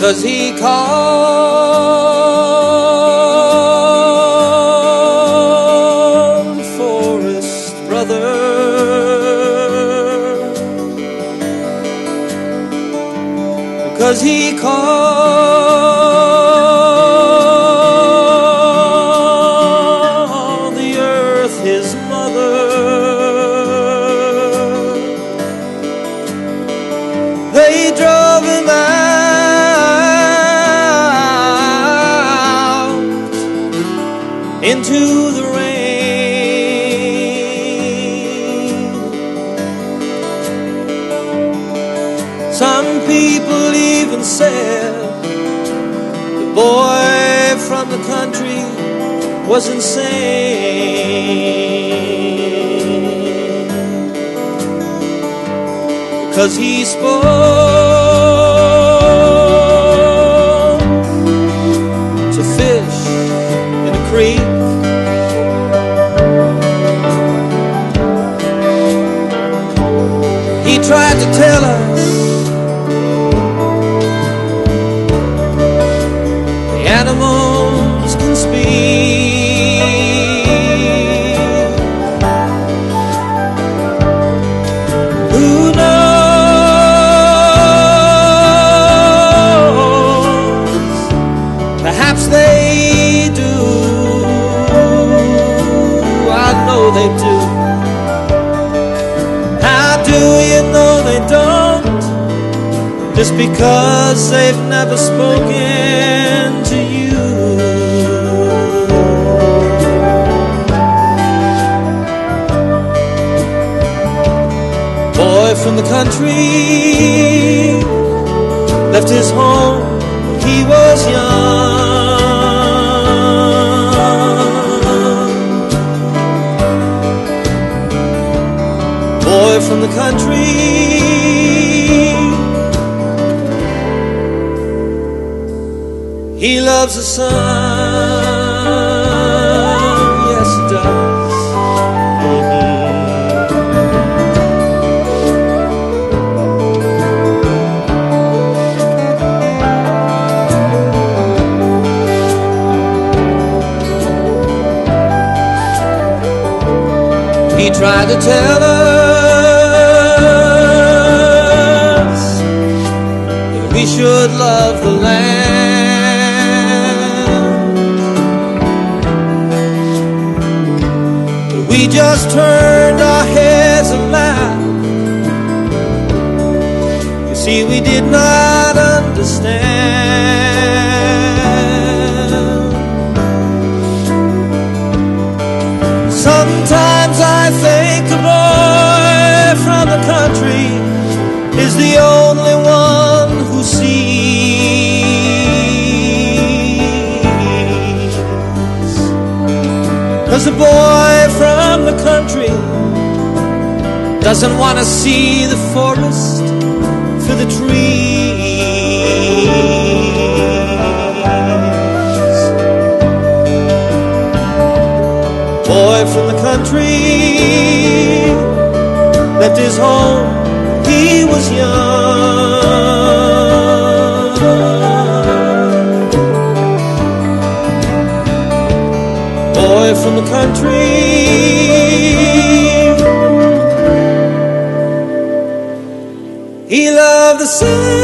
Cause he called forest brother. Cause he called into the rain. Some people even said the boy from the country was insane because he spoke to fish in a creek. Tried to tell us Just because they've never spoken to you. Boy from the country left his home when he was young. Boy from the country He loves the sun, yes he does. He tried to tell us that we should love the land. We just turned our heads and laughed. You see, we did not understand. Cause the boy from the country doesn't want to see the forest for the trees. Boy from the country left his home, he was young. from the country. He loved the sun.